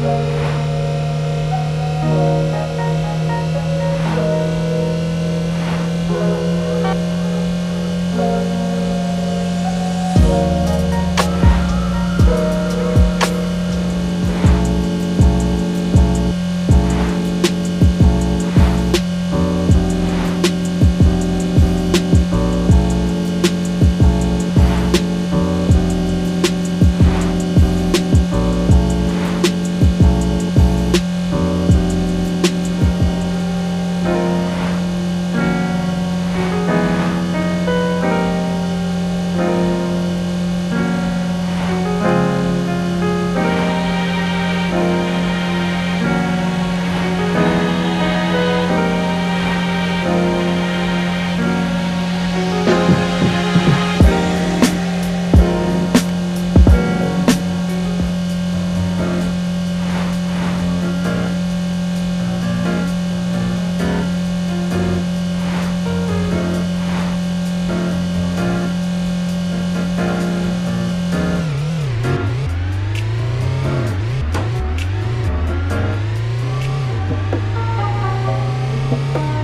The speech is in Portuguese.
Música Música